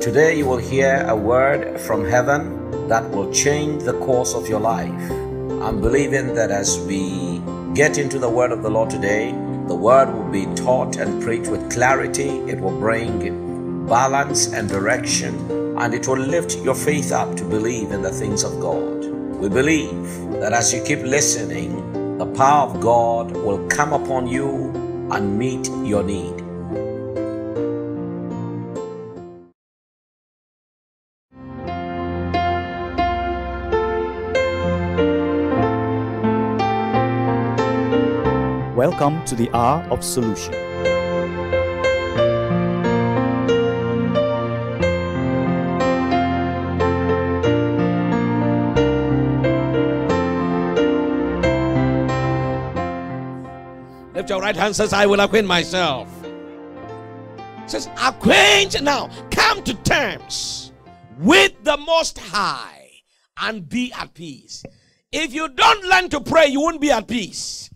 Today you will hear a word from heaven that will change the course of your life. I'm believing that as we get into the word of the Lord today, the word will be taught and preached with clarity. It will bring balance and direction, and it will lift your faith up to believe in the things of God. We believe that as you keep listening, the power of God will come upon you and meet your need. Welcome to the Hour of Solution. Lift your right hand, says, I will acquaint myself. Says, acquaint now. Come to terms with the Most High and be at peace. If you don't learn to pray, you won't be at peace.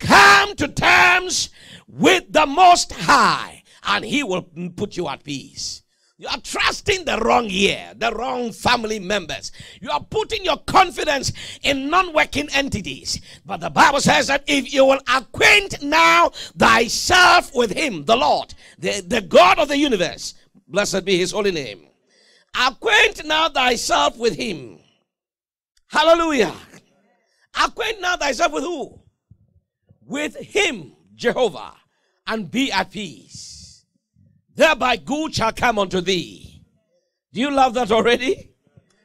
Come to terms with the Most High and He will put you at peace. You are trusting the wrong ear, the wrong family members. You are putting your confidence in non working entities. But the Bible says that if you will acquaint now thyself with Him, the Lord, the, the God of the universe, blessed be His holy name. Acquaint now thyself with Him. Hallelujah. Acquaint now thyself with who? With Him, Jehovah, and be at peace thereby good shall come unto thee. Do you love that already?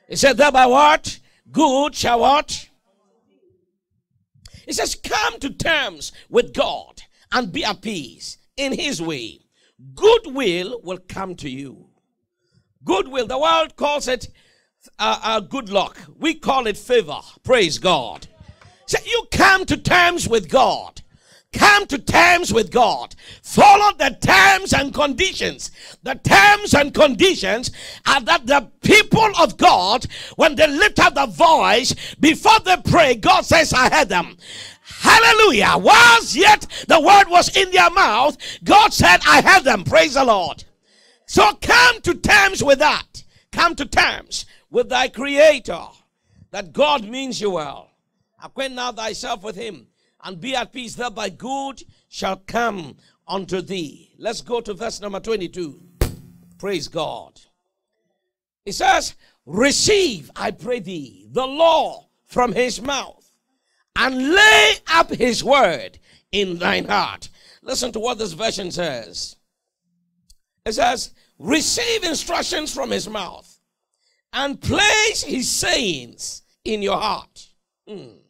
He said, thereby what? Good shall what? He says, come to terms with God and be at peace in his way. Goodwill will come to you. Goodwill, the world calls it uh, uh, good luck. We call it favor. Praise God. You come to terms with God. Come to terms with God. Follow the terms and conditions. The terms and conditions are that the people of God, when they lift up the voice before they pray, God says, I heard them. Hallelujah. Was yet the word was in their mouth, God said, I heard them. Praise the Lord. So come to terms with that. Come to terms with thy creator that God means you well. Acquaint now thyself with him and be at peace, thereby good shall come unto thee. Let's go to verse number 22. Praise God. It says, Receive, I pray thee, the law from his mouth, and lay up his word in thine heart. Listen to what this version says. It says, Receive instructions from his mouth, and place his sayings in your heart. Hmm.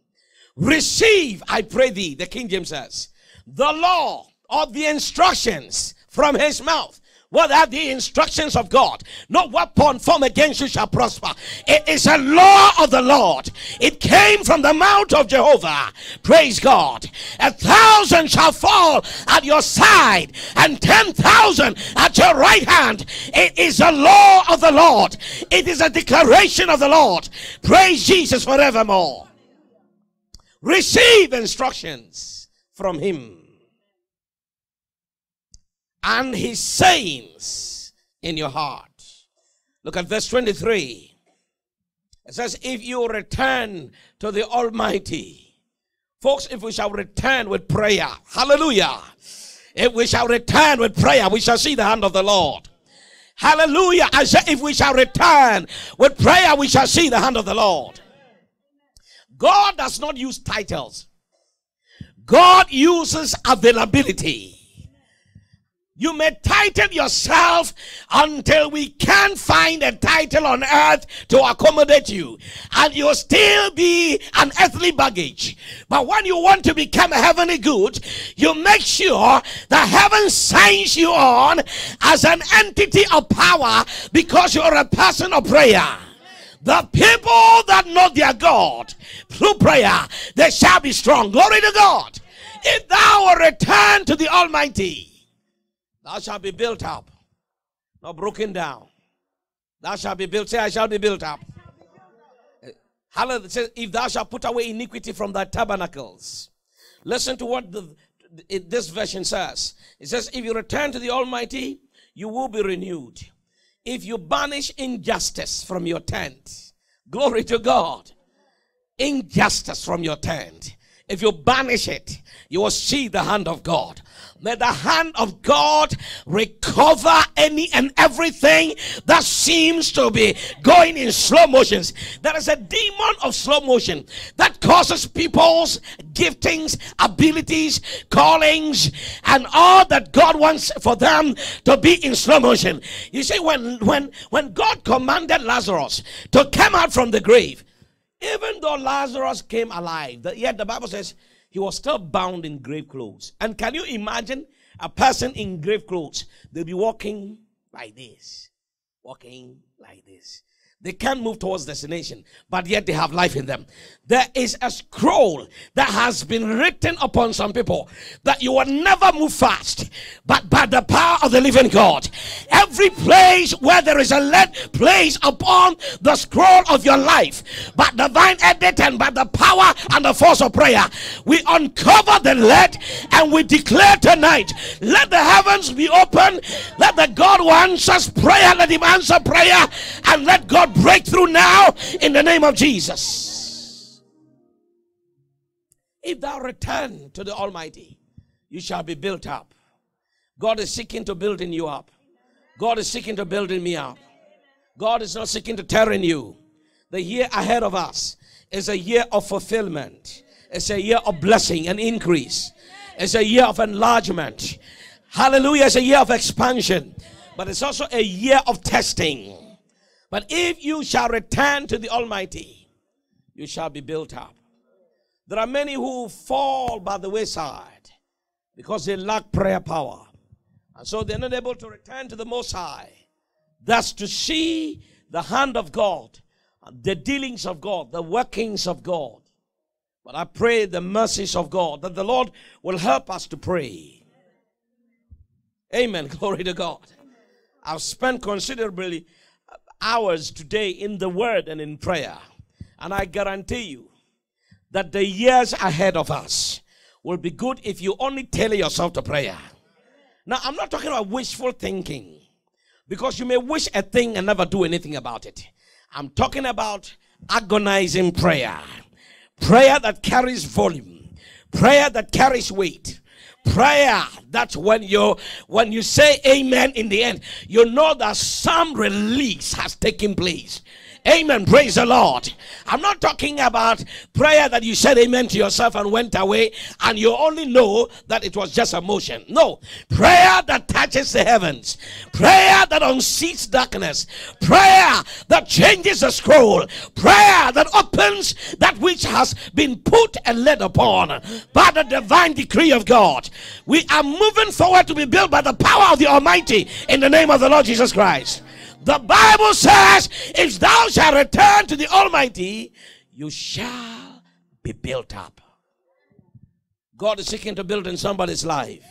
Receive, I pray thee, the King James says, the law of the instructions from his mouth. What are the instructions of God? No weapon formed against you shall prosper. It is a law of the Lord. It came from the mouth of Jehovah. Praise God. A thousand shall fall at your side and ten thousand at your right hand. It is a law of the Lord. It is a declaration of the Lord. Praise Jesus forevermore. Receive instructions from him and his sayings in your heart. Look at verse 23. It says, If you return to the Almighty, folks, if we shall return with prayer, hallelujah. If we shall return with prayer, we shall see the hand of the Lord. Hallelujah. I say, if we shall return with prayer, we shall see the hand of the Lord. God does not use titles. God uses availability. You may title yourself until we can't find a title on earth to accommodate you. And you'll still be an earthly baggage. But when you want to become a heavenly good, you make sure that heaven signs you on as an entity of power because you're a person of prayer. The people that know their God through prayer, they shall be strong. Glory to God. If thou return to the Almighty, thou shalt be built up, not broken down. Thou shalt be built. Say, I shall be built up. Hallelujah. Says, if thou shalt put away iniquity from thy tabernacles. Listen to what the, this version says. It says, if you return to the Almighty, you will be renewed. If you banish injustice from your tent, glory to God, injustice from your tent, if you banish it, you will see the hand of God. May the hand of God recover any and everything that seems to be going in slow motions. There is a demon of slow motion that causes people's giftings, abilities, callings, and all that God wants for them to be in slow motion. You see, when when when God commanded Lazarus to come out from the grave, even though Lazarus came alive, yet the Bible says he was still bound in grave clothes. And can you imagine a person in grave clothes? They'll be walking like this, walking like this. They can't move towards destination, but yet they have life in them. There is a scroll that has been written upon some people that you will never move fast, but by the power of the living God. Every place where there is a lead place upon the scroll of your life, by divine edit and by the power and the force of prayer, we uncover the lead and we declare tonight, let the heavens be open, let the God who answers prayer, let him answer prayer, and let God breakthrough now in the name of Jesus. If thou return to the Almighty, you shall be built up. God is seeking to building you up. God is seeking to building me up. God is not seeking to tearing you. The year ahead of us is a year of fulfillment. It's a year of blessing and increase. It's a year of enlargement. Hallelujah. It's a year of expansion. But it's also a year of testing. But if you shall return to the Almighty, you shall be built up. There are many who fall by the wayside because they lack prayer power. And so they're not able to return to the Most High. Thus, to see the hand of God, the dealings of God, the workings of God. But I pray the mercies of God that the Lord will help us to pray. Amen. Glory to God. I've spent considerably hours today in the word and in prayer. And I guarantee you that the years ahead of us will be good if you only tailor yourself to prayer. Now, I'm not talking about wishful thinking because you may wish a thing and never do anything about it. I'm talking about agonizing prayer, prayer that carries volume, prayer that carries weight, prayer. That's when you when you say amen in the end. You know that some release has taken place Amen. Praise the Lord. I'm not talking about prayer that you said amen to yourself and went away and you only know that it was just a motion. No. Prayer that touches the heavens. Prayer that unseats darkness. Prayer that changes the scroll. Prayer that opens that which has been put and led upon by the divine decree of God. We are moving forward to be built by the power of the Almighty in the name of the Lord Jesus Christ. The Bible says, if thou shalt return to the Almighty, you shall be built up. God is seeking to build in somebody's life.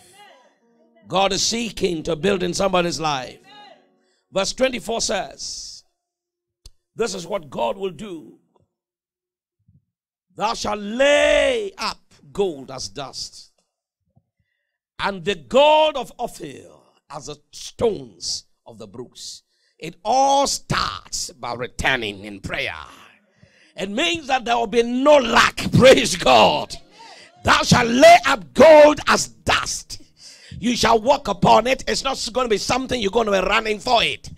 God is seeking to build in somebody's life. Verse 24 says, This is what God will do. Thou shalt lay up gold as dust, and the gold of Ophir as the stones of the brooks. It all starts by returning in prayer. It means that there will be no lack. Praise God. Thou shalt lay up gold as dust. You shall walk upon it. It's not going to be something you're going to be running for it.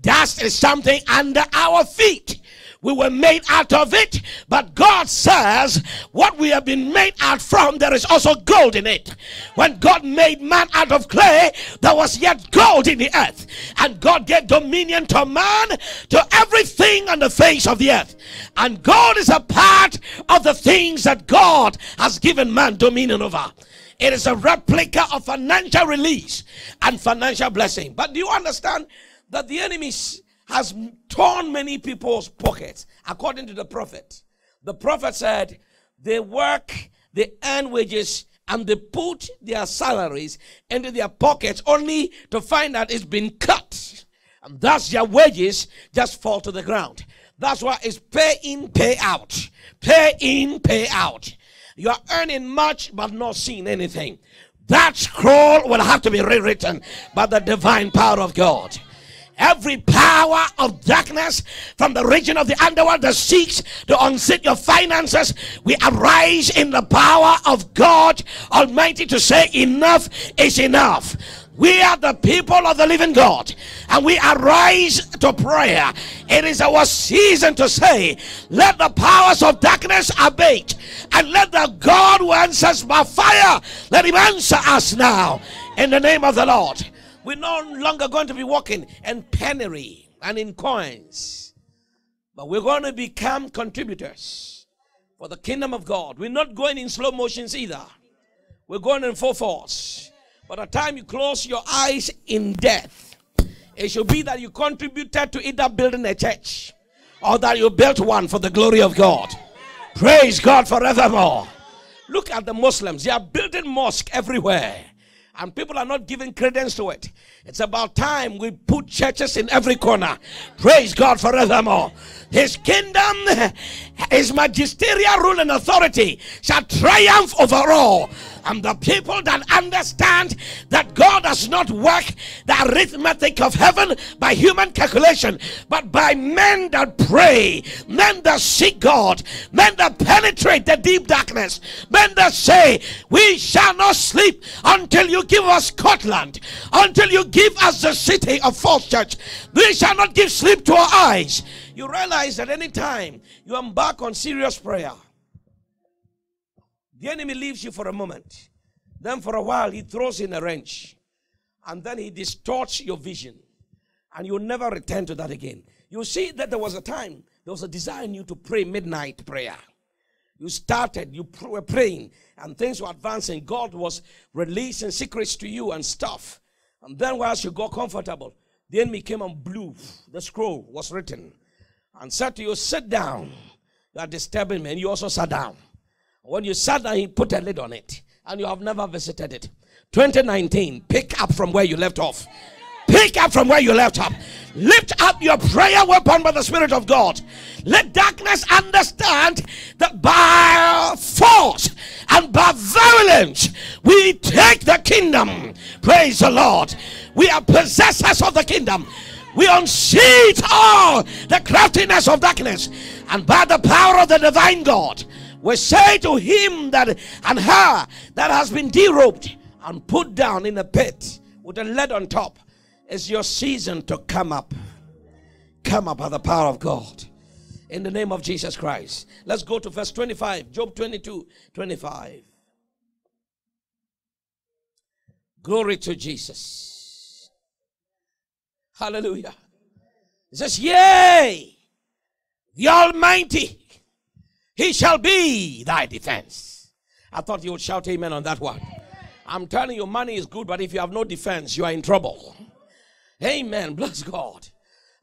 Dust is something under our feet. We were made out of it, but God says what we have been made out from, there is also gold in it. When God made man out of clay, there was yet gold in the earth. And God gave dominion to man to everything on the face of the earth. And gold is a part of the things that God has given man dominion over. It is a replica of financial release and financial blessing. But do you understand that the enemies has torn many people's pockets, according to the prophet. The prophet said, They work, they earn wages, and they put their salaries into their pockets only to find out it's been cut. And thus their wages just fall to the ground. That's why it's pay in, pay out. Pay in, pay out. You are earning much but not seeing anything. That scroll will have to be rewritten by the divine power of God. Every power of darkness from the region of the underworld that seeks to unseat your finances, we arise in the power of God Almighty to say, Enough is enough. We are the people of the living God, and we arise to prayer. It is our season to say, Let the powers of darkness abate, and let the God who answers by fire let him answer us now in the name of the Lord. We're no longer going to be walking in penury and in coins, but we're going to become contributors for the kingdom of God. We're not going in slow motions either, we're going in full force. By the time you close your eyes in death, it should be that you contributed to either building a church or that you built one for the glory of God. Praise God forevermore. Look at the Muslims, they are building mosque everywhere and people are not giving credence to it. It's about time we put churches in every corner. Praise God forevermore. His kingdom, his magisterial rule and authority shall triumph over all. And the people that understand that God does not work the arithmetic of heaven by human calculation, but by men that pray, men that seek God, men that penetrate the deep darkness, men that say, We shall not sleep until you give us Scotland, until you give us the city of Falls Church. We shall not give sleep to our eyes. You realize that any time you embark on serious prayer, the enemy leaves you for a moment. Then for a while, he throws in a wrench. And then he distorts your vision. And you'll never return to that again. You see that there was a time, there was a desire in you to pray midnight prayer. You started, you were praying, and things were advancing. God was releasing secrets to you and stuff. And then, whilst you got comfortable, the enemy came and blew. The scroll was written and said to you, Sit down. You are disturbing me. And you also sat down. When you sat down, he put a lid on it, and you have never visited it. 2019, pick up from where you left off. Pick up from where you left off. Lift up your prayer weapon by the Spirit of God. Let darkness understand that by force and by violence we take the kingdom. Praise the Lord. We are possessors of the kingdom. We unseat all the craftiness of darkness, and by the power of the divine God, we say to him that and her that has been derobed and put down in a pit with a lead on top, it's your season to come up. Come up by the power of God. In the name of Jesus Christ. Let's go to verse 25. Job 22, 25. Glory to Jesus. Hallelujah. It says, Yea, the Almighty, He shall be thy defense. I thought you would shout amen on that one. I'm telling you, money is good, but if you have no defense, you are in trouble. Amen. Bless God.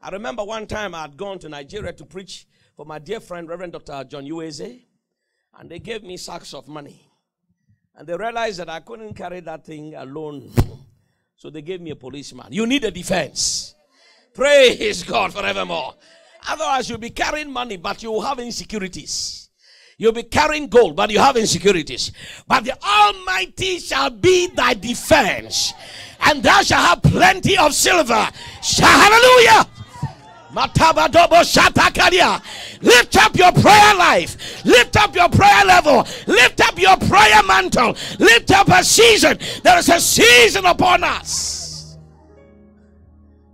I remember one time I had gone to Nigeria to preach for my dear friend, Reverend Dr. John Ueze, and they gave me sacks of money. And they realized that I couldn't carry that thing alone. So they gave me a policeman. You need a defense. Praise God forevermore. Otherwise, you'll be carrying money, but you will have insecurities. You'll be carrying gold, but you have insecurities. But the Almighty shall be thy defense, and thou shalt have plenty of silver. Hallelujah! Lift up your prayer life. Lift up your prayer level. Lift up your prayer mantle. Lift up a season. There is a season upon us.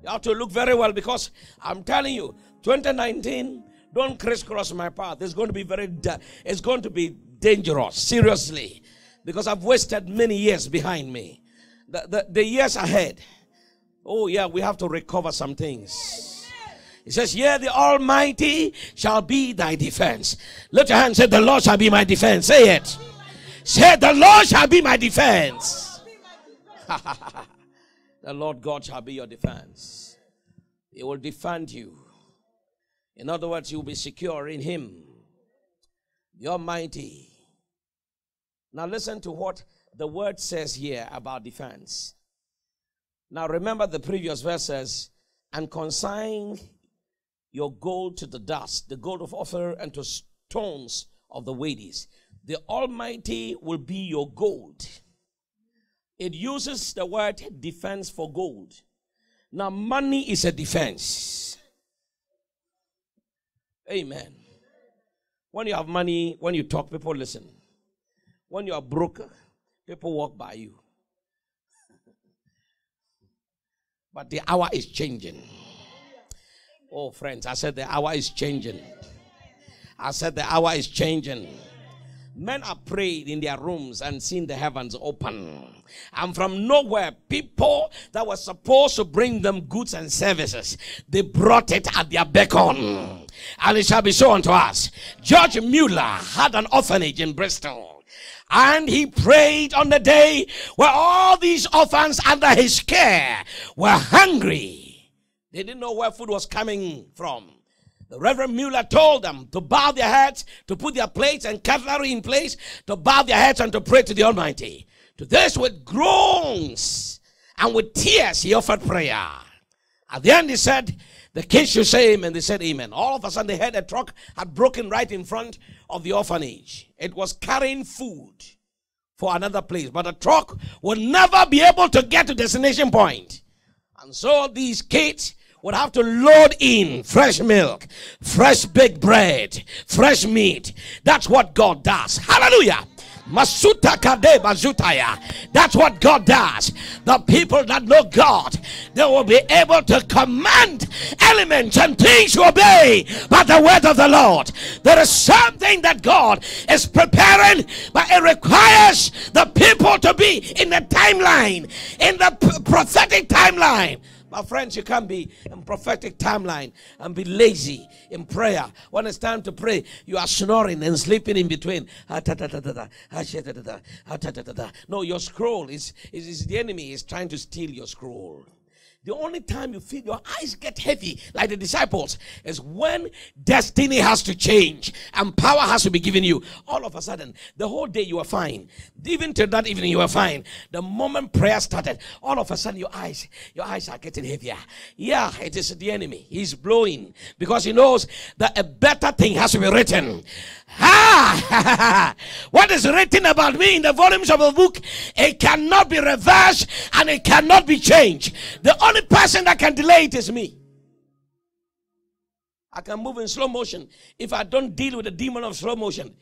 You have to look very well because I'm telling you, 2019, don't crisscross my path. It's going to be very, it's going to be dangerous, seriously, because I've wasted many years behind me. The, the, the years ahead, oh yeah, we have to recover some things. He says, Yeah, the Almighty shall be thy defense. Lift your hand say, The Lord shall be my defense. Say it. Say, The Lord shall be my defense. the Lord God shall be your defense. He will defend you. In other words, you will be secure in Him. The Almighty. Now, listen to what the word says here about defense. Now, remember the previous verses and consign your gold to the dust, the gold of Ophir, and to stones of the Wades. The Almighty will be your gold. It uses the word defense for gold. Now, money is a defense. Amen. When you have money, when you talk, people listen. When you are broke, people walk by you. But the hour is changing. Oh, friends, I said the hour is changing. I said the hour is changing. Men are prayed in their rooms and seen the heavens open. And from nowhere, people that were supposed to bring them goods and services, they brought it at their beckon. And it shall be so unto us. George Mueller had an orphanage in Bristol. And he prayed on the day where all these orphans under his care were hungry. They didn't know where food was coming from. The Reverend Mueller told them to bow their heads, to put their plates and cutlery in place, to bow their heads and to pray to the Almighty. To this, with groans and with tears, he offered prayer. At the end, he said, The kids should say amen. They said amen. All of a sudden, they heard a truck had broken right in front of the orphanage. It was carrying food for another place, but the truck would never be able to get to destination point. And so these kids would have to load in fresh milk, fresh baked bread, fresh meat. That's what God does. Hallelujah. Masuta kade bazutaya. That's what God does. The people that know God, they will be able to command elements and things to obey by the word of the Lord. There is something that God is preparing, but it requires the people to be in the timeline, in the prophetic timeline. My friends, you can't be in prophetic timeline and be lazy in prayer. When it's time to pray, you are snoring and sleeping in between. No, your scroll is, is, is the enemy is trying to steal your scroll. The only time you feel your eyes get heavy, like the disciples, is when destiny has to change and power has to be given you. All of a sudden, the whole day you were fine. Even till that evening, you were fine. The moment prayer started, all of a sudden your eyes, your eyes are getting heavier. Yeah, it is the enemy. He's blowing because he knows that a better thing has to be written. Ah, what is written about me in the volumes of a book, it cannot be reversed and it cannot be changed. The only person that can delay it is me. I can move in slow motion if I don't deal with the demon of slow motion.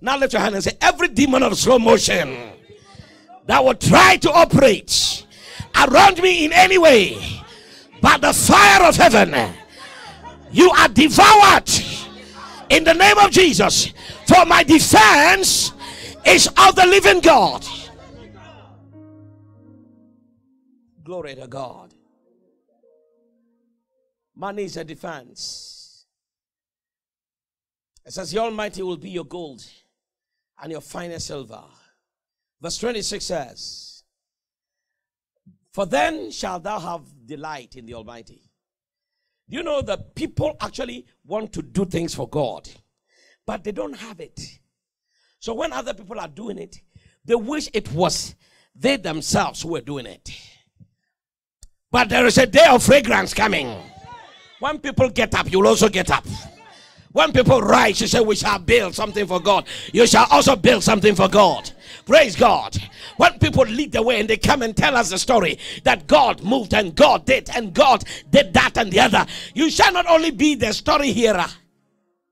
Now lift your hand and say, every demon of slow motion that will try to operate around me in any way by the fire of heaven, you are devoured in the name of Jesus. For my defense is of the living God. Glory to God. Money is a defense. It says, The Almighty will be your gold and your finest silver. Verse 26 says, For then shalt thou have delight in the Almighty. Do you know that people actually want to do things for God, but they don't have it? So when other people are doing it, they wish it was they themselves who were doing it. But there is a day of fragrance coming. When people get up, you'll also get up. When people rise, you say, We shall build something for God. You shall also build something for God. Praise God. When people lead the way and they come and tell us the story that God moved and God did and God did that and the other, you shall not only be the story hearer,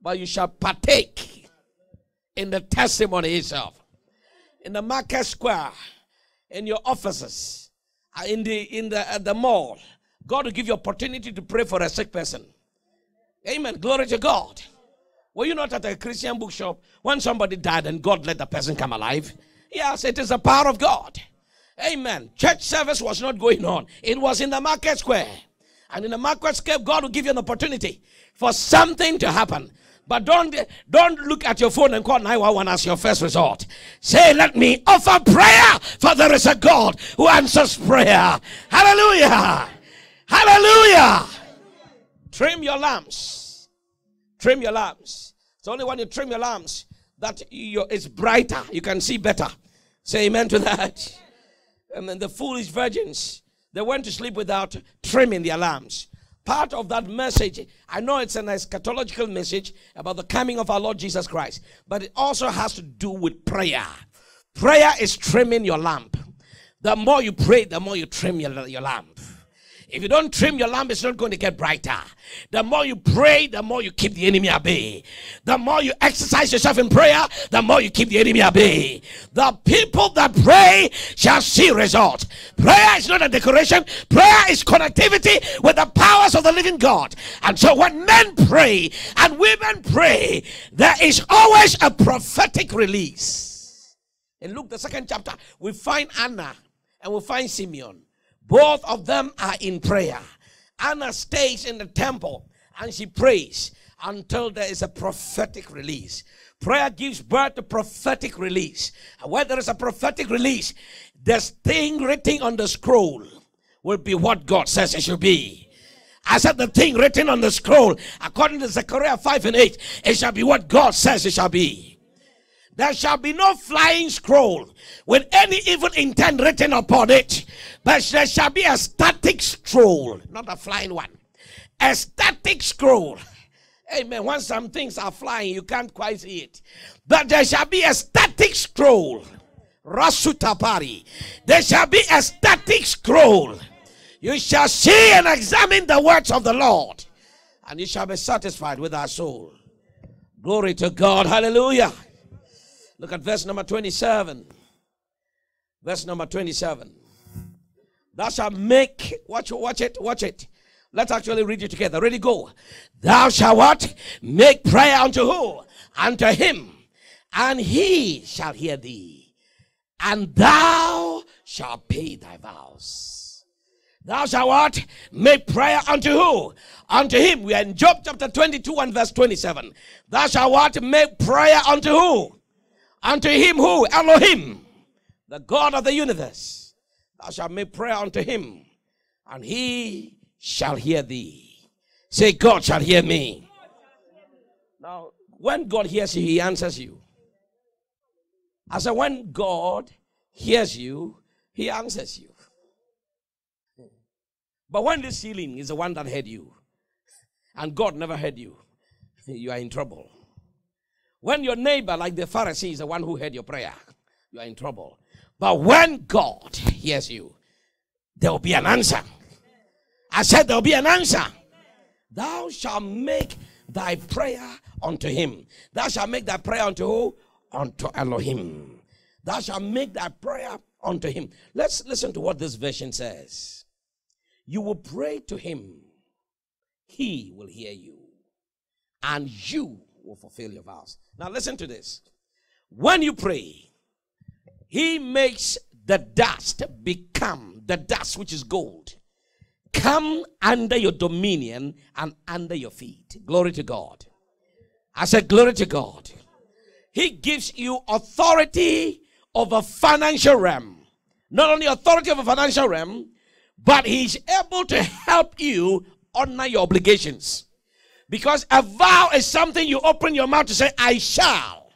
but you shall partake in the testimony itself. In the market square, in your offices, uh, in the in the at the mall, God will give you opportunity to pray for a sick person. Amen. Glory to God. Were you not at a Christian bookshop when somebody died and God let the person come alive? Yes, it is the power of God. Amen. Church service was not going on, it was in the market square. And in the market square, God will give you an opportunity for something to happen. But don't, don't look at your phone and call 911 as your first resort. Say, let me offer prayer, for there is a God who answers prayer. Hallelujah. Hallelujah. Trim your lamps. Trim your lamps. It's only when you trim your lamps that it's brighter. You can see better. Say amen to that. And then the foolish virgins, they went to sleep without trimming their lamps. Part of that message, I know it's an eschatological message about the coming of our Lord Jesus Christ, but it also has to do with prayer. Prayer is trimming your lamp. The more you pray, the more you trim your, your lamp. If you don't trim your lamp, it's not going to get brighter. The more you pray, the more you keep the enemy at bay. The more you exercise yourself in prayer, the more you keep the enemy at bay. The people that pray shall see results. Prayer is not a decoration, prayer is connectivity with the powers of the living God. And so when men pray and women pray, there is always a prophetic release. In Luke, the second chapter, we find Anna and we find Simeon. Both of them are in prayer. Anna stays in the temple and she prays until there is a prophetic release. Prayer gives birth to prophetic release. When there is a prophetic release, this thing written on the scroll will be what God says it should be. I said the thing written on the scroll, according to Zechariah 5 and 8, it shall be what God says it shall be. There shall be no flying scroll with any evil intent written upon it, but there shall be a static scroll, not a flying one. A static scroll. Amen. Once some things are flying, you can't quite see it. But there shall be a static scroll. Rasutapari. There shall be a static scroll. You shall see and examine the words of the Lord, and you shall be satisfied with our soul. Glory to God. Hallelujah. Look at verse number 27. Verse number 27. Thou shalt make, watch, watch it, watch it. Let's actually read it together. Ready, go. Thou shalt what? Make prayer unto who? Unto him. And he shall hear thee. And thou shalt pay thy vows. Thou shalt what? Make prayer unto who? Unto him. We are in Job chapter 22 and verse 27. Thou shalt what? Make prayer unto who? Unto him who? Elohim, the God of the universe. Thou shalt make prayer unto him, and he shall hear thee. Say, God shall hear me. Now, when God hears you, he answers you. I said, when God hears you, he answers you. But when this healing is the one that heard you, and God never heard you, you are in trouble. When your neighbor, like the Pharisee, is the one who heard your prayer, you are in trouble. But when God hears you, there will be an answer. I said there will be an answer. Thou shalt make thy prayer unto him. Thou shalt make thy prayer unto who? Unto Elohim. Thou shalt make thy prayer unto him. Let's listen to what this version says. You will pray to him, he will hear you, and you will fulfill your vows. Now, listen to this. When you pray, He makes the dust become the dust which is gold, come under your dominion and under your feet. Glory to God. I said, Glory to God. He gives you authority over financial realm. Not only authority over financial realm, but he's able to help you honor your obligations. Because a vow is something you open your mouth to say, I shall.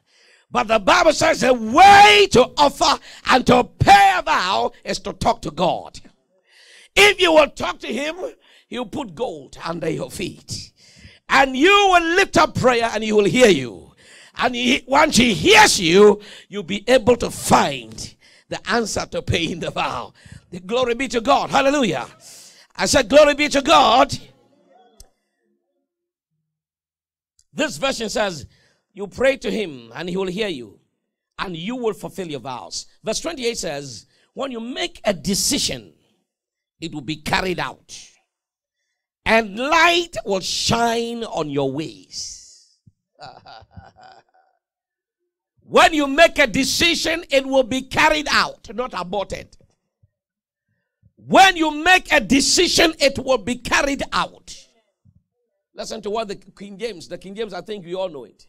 But the Bible says the way to offer and to pay a vow is to talk to God. If you will talk to Him, He'll put gold under your feet. And you will lift up prayer and He will hear you. And he, once He hears you, you'll be able to find the answer to paying the vow. The glory be to God. Hallelujah. I said, Glory be to God. This version says, You pray to him and he will hear you and you will fulfill your vows. Verse 28 says, When you make a decision, it will be carried out, and light will shine on your ways. when you make a decision, it will be carried out, not aborted. When you make a decision, it will be carried out. Listen to what the King James, the King James, I think we all know it.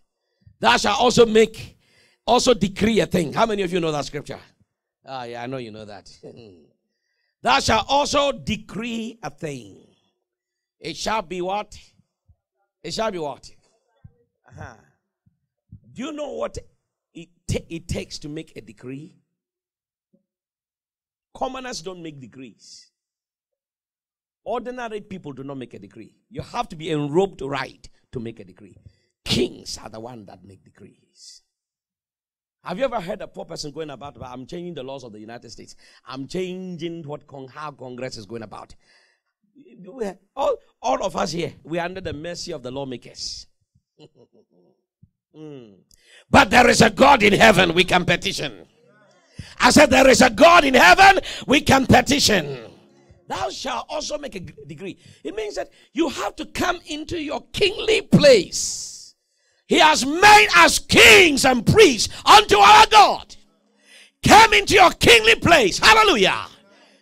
Thou shalt also make, also decree a thing. How many of you know that scripture? Ah, yeah, I know you know that. Thou shalt also decree a thing. It shall be what? It shall be what? Uh-huh. Do you know what it, it takes to make a decree? Commoners don't make decrees. Ordinary people do not make a decree. You have to be enrobed right to make a decree. Kings are the one that make decrees. Have you ever heard a poor person going about, I'm changing the laws of the United States. I'm changing what how Congress is going about. all, all of us here, we are under the mercy of the lawmakers. mm. But there is a God in heaven we can petition. I said, There is a God in heaven we can petition. Thou shalt also make a decree. It means that you have to come into your kingly place. He has made us kings and priests unto our God. Come into your kingly place. Hallelujah.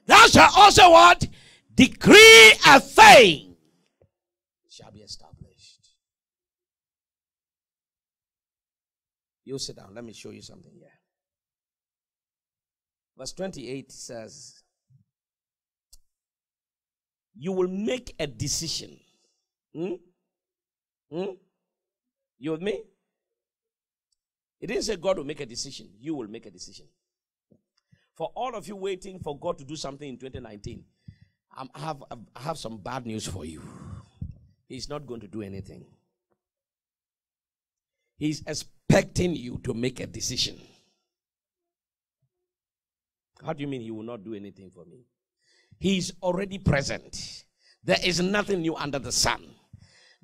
Thou shalt also what? Decree a thing. shall be established. You sit down. Let me show you something here. Verse 28 says, You will make a decision. Hmm? Hmm? You with me? It didn't say God will make a decision. You will make a decision. For all of you waiting for God to do something in 2019, I have, I have some bad news for you. He's not going to do anything. He's expecting you to make a decision. How do you mean he will not do anything for me? He's already present. There is nothing new under the sun.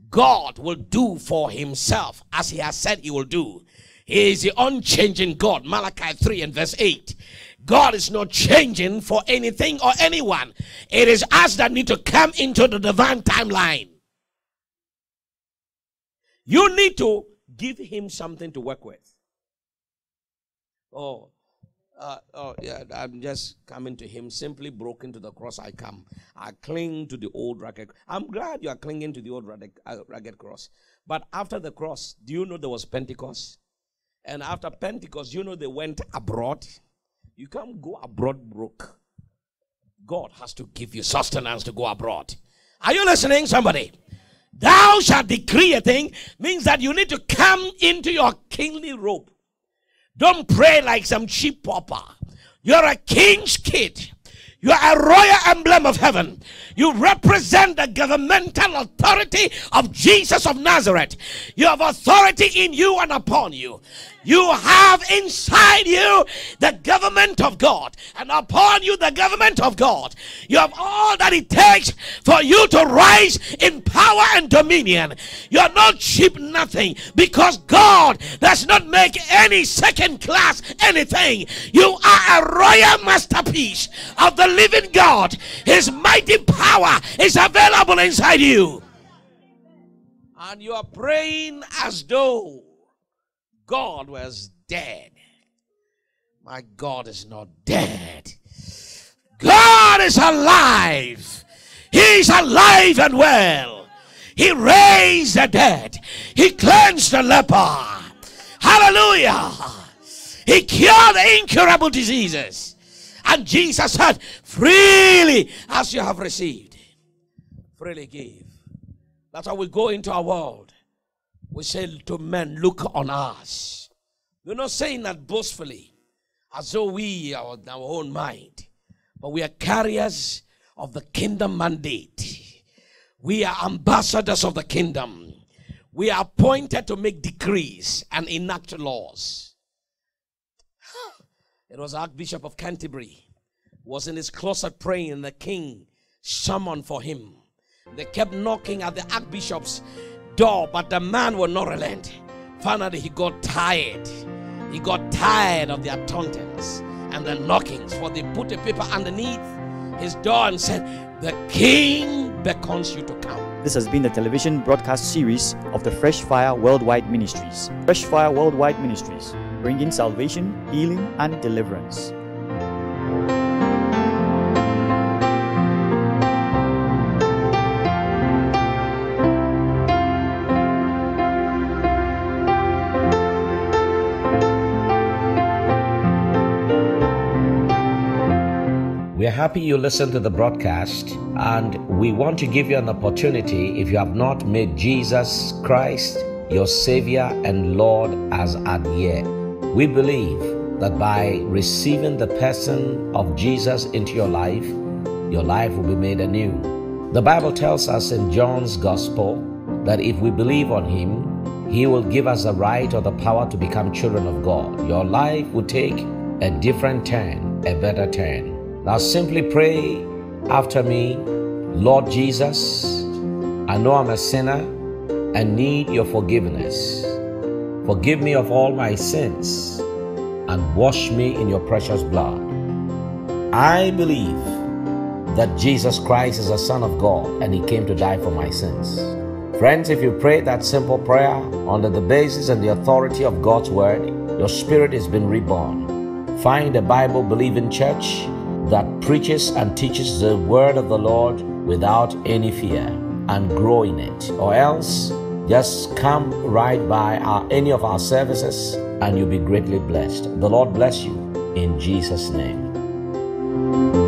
God will do for himself as he has said he will do. He is the unchanging God. Malachi 3 and verse 8. God is not changing for anything or anyone. It is us that need to come into the divine timeline. You need to give him something to work with. Oh, uh, oh yeah, I'm just coming to him. Simply broken to the cross, I come. I cling to the old rugged. I'm glad you are clinging to the old rugged, uh, rugged cross. But after the cross, do you know there was Pentecost? And after Pentecost, you know they went abroad. You can't go abroad broke. God has to give you sustenance to go abroad. Are you listening, somebody? Thou shalt decree a thing means that you need to come into your kingly robe. Don't pray like some cheap pauper. You're a king's kid. You are a royal emblem of heaven. You represent the governmental authority of Jesus of Nazareth. You have authority in you and upon you. You have inside you the government of God, and upon you the government of God. You have all that it takes for you to rise in power and dominion. You are not cheap nothing because God does not make any second class anything. You are a royal masterpiece of the living God. His mighty power is available inside you. And you are praying as though God was dead. My God is not dead. God is alive. He's alive and well. He raised the dead. He cleansed the leper. Hallelujah. He cured incurable diseases. And Jesus said, freely as you have received, freely give. That's how we go into our world. We say to men, Look on us. We're not saying that boastfully, as though we are in our own mind, but we are carriers of the kingdom mandate. We are ambassadors of the kingdom. We are appointed to make decrees and enact laws. It was Archbishop of Canterbury was in his closet praying, and the king summoned for him. They kept knocking at the archbishop's door, but the man will not relent. Finally, he got tired. He got tired of their tauntings and the knockings, for they put a paper underneath his door and said, The king beckons you to come. This has been the television broadcast series of the Fresh Fire Worldwide Ministries. Fresh Fire Worldwide Ministries, bringing salvation, healing, and deliverance. Happy you listened to the broadcast, and we want to give you an opportunity if you have not made Jesus Christ your Savior and Lord as at yet. We believe that by receiving the person of Jesus into your life, your life will be made anew. The Bible tells us in John's Gospel that if we believe on Him, He will give us the right or the power to become children of God. Your life will take a different turn, a better turn. Now simply pray after me Lord Jesus, I know I'm a sinner and need your forgiveness. Forgive me of all my sins and wash me in your precious blood. I believe that Jesus Christ is the Son of God and He came to die for my sins. Friends, if you pray that simple prayer under the basis and the authority of God's Word, your spirit has been reborn. Find a Bible believing church preaches and teaches the Word of the Lord without any fear and grow in it. Or else, just come right by our, any of our services and you'll be greatly blessed. The Lord bless you in Jesus' name.